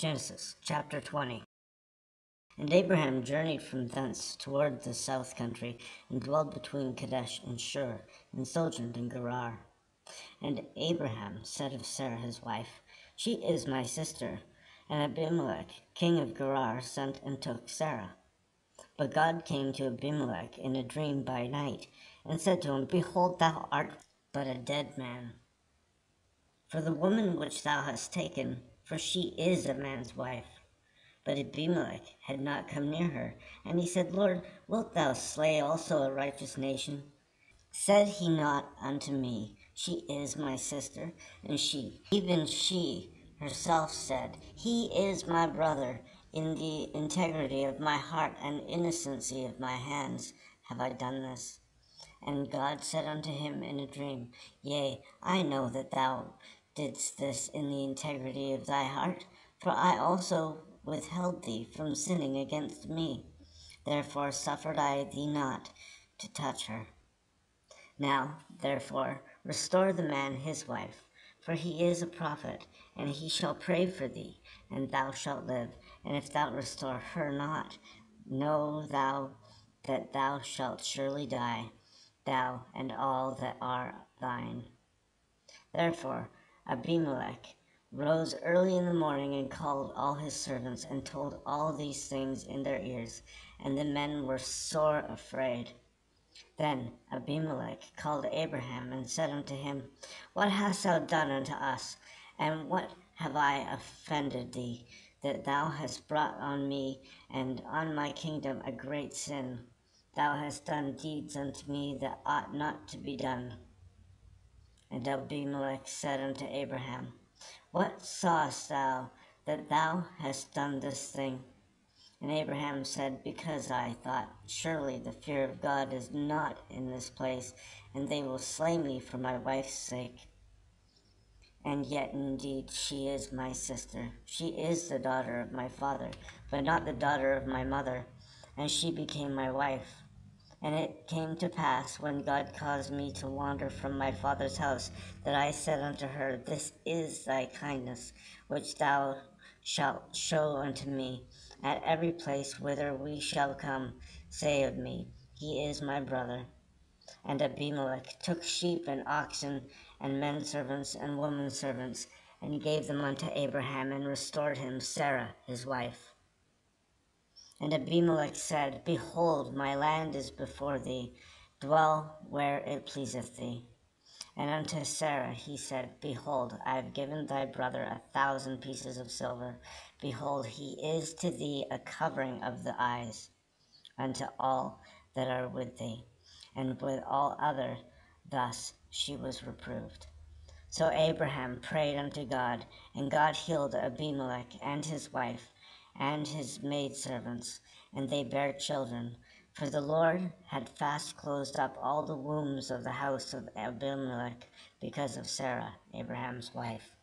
Genesis chapter 20. And Abraham journeyed from thence toward the south country, and dwelled between Kadesh and Shur, and sojourned in Gerar. And Abraham said of Sarah his wife, She is my sister. And Abimelech, king of Gerar, sent and took Sarah. But God came to Abimelech in a dream by night, and said to him, Behold, thou art but a dead man. For the woman which thou hast taken, for she is a man's wife. But Abimelech had not come near her, and he said, Lord, wilt thou slay also a righteous nation? Said he not unto me, She is my sister? And she, even she herself said, He is my brother. In the integrity of my heart and innocency of my hands have I done this. And God said unto him in a dream, Yea, I know that thou didst this in the integrity of thy heart, for I also withheld thee from sinning against me. Therefore suffered I thee not to touch her. Now, therefore, restore the man his wife, for he is a prophet, and he shall pray for thee, and thou shalt live. And if thou restore her not, know thou that thou shalt surely die, thou and all that are thine. Therefore Abimelech rose early in the morning and called all his servants and told all these things in their ears, and the men were sore afraid. Then Abimelech called Abraham and said unto him, What hast thou done unto us, and what have I offended thee, that thou hast brought on me and on my kingdom a great sin? Thou hast done deeds unto me that ought not to be done. And Abimelech said unto Abraham, What sawest thou that thou hast done this thing? And Abraham said, Because I thought, Surely the fear of God is not in this place, and they will slay me for my wife's sake. And yet indeed she is my sister. She is the daughter of my father, but not the daughter of my mother, and she became my wife. And it came to pass, when God caused me to wander from my father's house, that I said unto her, This is thy kindness, which thou shalt show unto me. At every place whither we shall come, say of me, He is my brother. And Abimelech took sheep and oxen, and men servants and women servants, and gave them unto Abraham, and restored him Sarah his wife. And Abimelech said, Behold, my land is before thee, dwell where it pleaseth thee. And unto Sarah he said, Behold, I have given thy brother a thousand pieces of silver. Behold, he is to thee a covering of the eyes unto all that are with thee. And with all other, thus she was reproved. So Abraham prayed unto God, and God healed Abimelech and his wife and his maidservants, and they bare children. For the Lord had fast closed up all the wombs of the house of Abimelech because of Sarah, Abraham's wife.